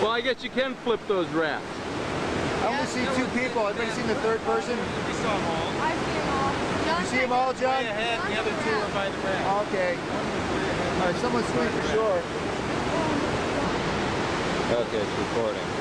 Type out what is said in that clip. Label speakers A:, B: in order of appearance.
A: Well, I guess you can flip those rafts.
B: I only see two people. Have you seen the third person?
C: We saw them all.
D: I see them all.
B: You see them all, John?
C: Way ahead, the other two are by the raft.
B: Okay. All right, someone's swimming for sure.
A: Oh okay, it's recording.